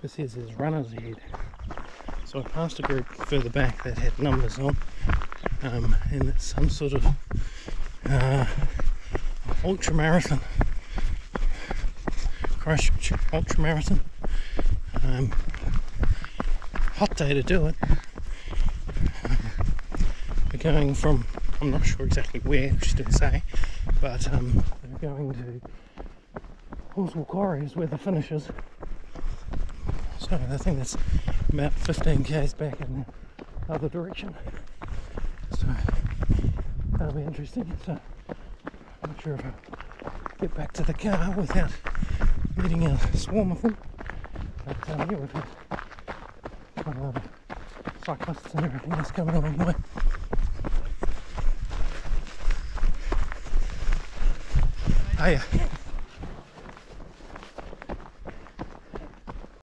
This is his runners ahead. So I passed a group further back that had numbers on, um, and it's some sort of uh, ultra marathon. Christchurch ultra marathon. Um, hot day to do it. We're going from, I'm not sure exactly where, she didn't say, but um, they're going to Halswell Quarry is where the finish is. I think that's about 15 k's back in the other direction. So that'll be interesting. So I'm not sure if I'll get back to the car without meeting a swarm of them. But um, yeah, we've had quite a lot of cyclists and everything that's coming along the way. Hiya.